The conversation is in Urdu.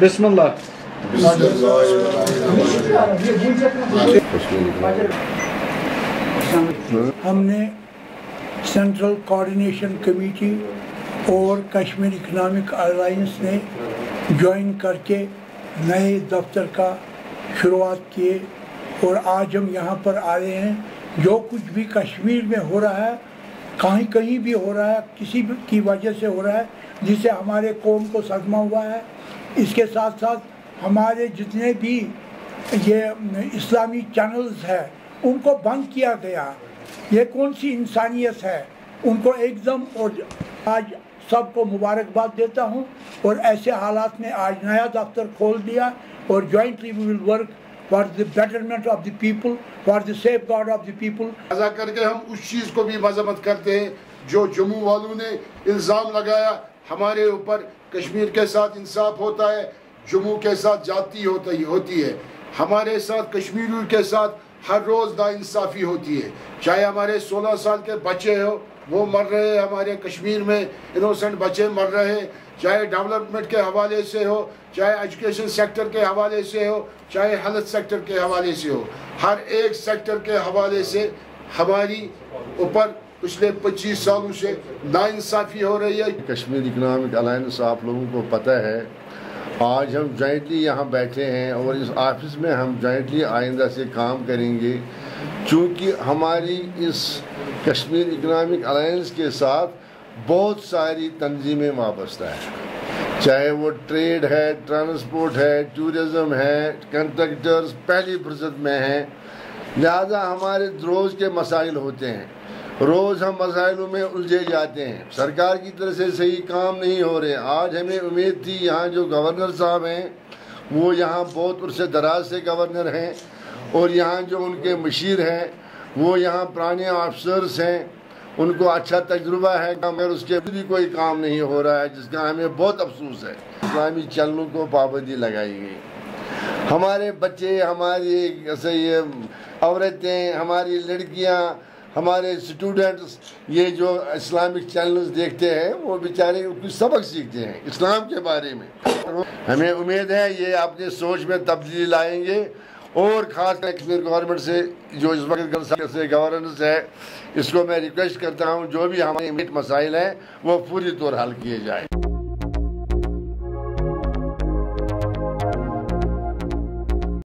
بسم اللہ ہم نے سینٹرل کوارڈینیشن کمیٹی اور کشمیر اکنامک الائنس نے جوائن کر کے نئے دفتر کا شروعات کیے اور آج ہم یہاں پر آ رہے ہیں۔ جو کچھ بھی کشمیر میں ہو رہا ہے کہیں کہیں بھی ہو رہا ہے، کسی بھی کی وجہ سے ہو رہا ہے جس سے ہمارے قوم کو صدمہ ہوا ہے۔ اس کے ساتھ ساتھ ہمارے جتنے بھی یہ اسلامی چینلز ہے ان کو بند کیا گیا۔ یہ کون سی انسانیت ہے؟ ان کو ایک دم اور آج سب کو مبارکباد دیتا ہوں۔ اور ایسے حالات میں آج نیا دفتر کھول دیا اور jointly we will work for the betterment of the people for the safeguard of the people لہذا کر کے ہم اس چیز کو بھی مذمت کرتے ہیں جو جموں والوں نے الزام لگایا ہمارے اوپر کشمیر کے ساتھ انصاف ہوتا ہے، جموں کے ساتھ جاتی ہوتی ہے۔ ہمارے ساتھ کشمیریوں کے ساتھ ہر روز نا انصافی ہوتی ہے۔ چاہے ہمارے سولہ سال کے بچے ہو وہ مر رہے ہیں، ہمارے کشمیر میں انوسنٹ بچے مر رہے ہیں۔ چاہے ڈیولپمنٹ کے حوالے سے ہو، چاہے ایجوکیشن سیکٹر کے حوالے سے ہو، چاہے ہیلتھ سیکٹر کے حوالے سے ہو، ہر ایک سیکٹر کے حوالے سے ہماری اوپر پچھلے پچیس سالوں سے ناانصافی ہو رہی ہے۔ کشمیر اکنامک الائنس آپ لوگوں کو پتہ ہے، آج ہم جوائنٹلی یہاں بیٹھے ہیں اور اس آفس میں ہم جوائنٹلی آئندہ سے کام کریں گے۔ چونکہ ہماری اس کشمیر اکنامک الائنس کے ساتھ بہت ساری تنظیمیں وابستہ ہیں۔ چاہے وہ ٹریڈ ہے، ٹرانسپورٹ ہے ٹورزم ہے، کنٹریکٹرز پہلی فرصت میں ہیں۔ لہذا ہمارے روز کے مسائل ہوتے ہیں۔ روز ہم مسائلوں میں الجھے جاتے ہیں۔ سرکار کی طرف سے صحیح کام نہیں ہو رہے۔ آج ہمیں امید تھی یہاں جو گورنر صاحب ہیں، وہ یہاں بہت عرصے دراز سے گورنر ہیں اور یہاں جو ان کے مشیر ہیں، وہ یہاں پرانے آفسرز ہیں۔ ان کو اچھا تجربہ ہے، مگر اس کے بھی کوئی کام نہیں ہو رہا ہے، جس کا ہمیں بہت افسوس ہے۔ اسلامی چلنوں کو پابندی لگائی گئی۔ ہمارے بچے، ہماری یہ عورتیں، ہماری لڑکیاں، ہمارے اسٹوڈنٹس یہ جو اسلامک چینلز دیکھتے ہیں، وہ بیچارے کچھ سبق سیکھتے ہیں اسلام کے بارے میں۔ ہمیں امید ہے یہ اپنی سوچ میں تبدیلی لائیں گے۔ اور خاص کر کشمیر گورنمنٹ سے جو اس وقت سے گورننس ہے، اس کو میں ریکویسٹ کرتا ہوں، جو بھی ہمارے مسائل ہیں، وہ پوری طور حل کیے جائیں۔